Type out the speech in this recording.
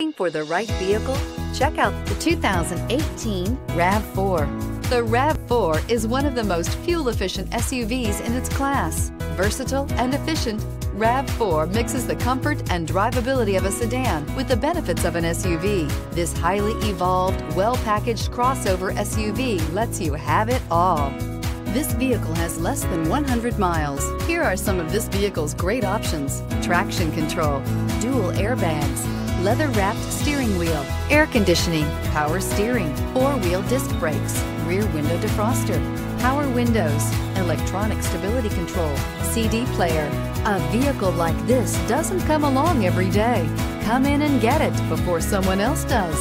Looking for the right vehicle? Check out the 2018 RAV4. The RAV4 is one of the most fuel-efficient SUVs in its class. Versatile and efficient, RAV4 mixes the comfort and drivability of a sedan with the benefits of an SUV. This highly evolved, well-packaged crossover SUV lets you have it all. This vehicle has less than 100 miles. Here are some of this vehicle's great options. Traction control, dual airbags, leather-wrapped steering wheel, air conditioning, power steering, four-wheel disc brakes, rear window defroster, power windows, electronic stability control, CD player. A vehicle like this doesn't come along every day. Come in and get it before someone else does.